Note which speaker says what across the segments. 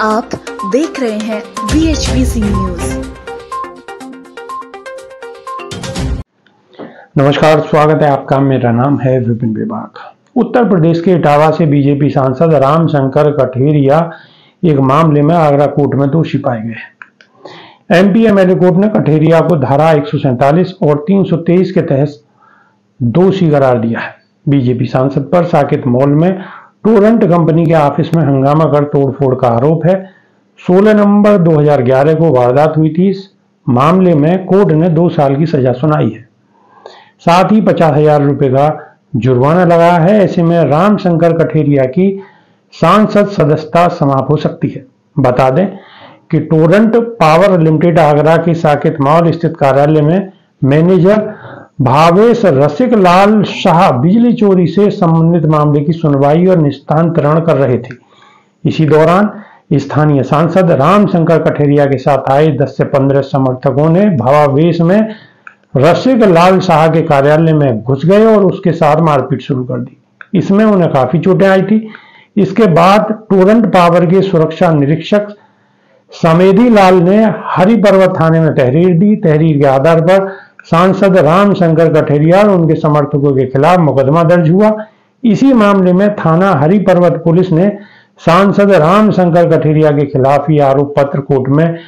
Speaker 1: आप देख रहे हैं बी एच पी न्यूज़
Speaker 2: नमस्कार, स्वागत है आपका। मेरा नाम है विपिन विभाग। उत्तर प्रदेश के इटावा से बीजेपी सांसद रामशंकर कठेरिया एक मामले में आगरा कोर्ट में दोषी पाए गए एमपी एमएलए कोर्ट ने कठेरिया को धारा एक सौ सैंतालीस और 323 के तहत दोषी करार दिया है। बीजेपी सांसद पर साकेत मॉल में टोरेंट कंपनी के ऑफ़िस में हंगामा कर तोड़फोड़ का आरोप है। 16 नवंबर 2011 को वारदात हुई थी। इस मामले में कोर्ट ने दो साल की सजा सुनाई है। साथ ही पचास हज़ार रुपए का जुर्माना लगाया है। ऐसे में रामशंकर कठेरिया की सांसद सदस्यता समाप्त हो सकती है। बता दें कि टोरेंट पावर लिमिटेड आगरा के साकेत मॉल स्थित कार्यालय में मैनेजर भावेश रसिक लाल शाह बिजली चोरी से संबंधित मामले की सुनवाई और निस्तांतरण कर रहे थे। इसी दौरान स्थानीय सांसद रामशंकर कठेरिया के साथ आए 10 से 15 समर्थकों ने भावावेश में रसिक लाल शाह के कार्यालय में घुस गए और उसके साथ मारपीट शुरू कर दी। इसमें उन्हें काफ़ी चोटें आई थी। इसके बाद टोरेंट पावर के सुरक्षा निरीक्षक समेदी लाल ने हरिपर्वत थाने में तहरीर दी। तहरीर के आधार पर सांसद रामशंकर कठेरिया और उनके समर्थकों के खिलाफ मुकदमा दर्ज हुआ। इसी मामले में थाना हरि पर्वत पुलिस ने सांसद रामशंकर कठेरिया के खिलाफ ही आरोप पत्र कोर्ट में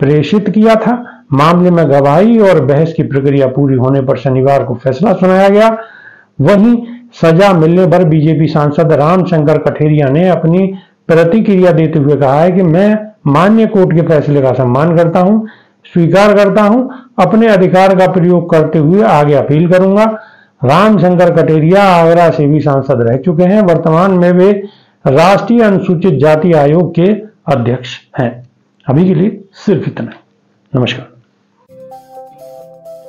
Speaker 2: प्रेषित किया था। मामले में गवाही और बहस की प्रक्रिया पूरी होने पर शनिवार को फैसला सुनाया गया। वहीं सजा मिलने पर बीजेपी सांसद रामशंकर कठेरिया ने अपनी प्रतिक्रिया देते हुए कहा है कि मैं मान्य कोर्ट के फैसले का सम्मान करता हूँ। स्वीकार करता हूँ, अपने अधिकार का प्रयोग करते हुए आगे अपील करूँगा। रामशंकर कटेरिया, आगरा से भी सांसद रह चुके हैं। वर्तमान में वे राष्ट्रीय अनुसूचित जाति आयोग के अध्यक्ष हैं। अभी के लिए सिर्फ़ इतना नमस्कार।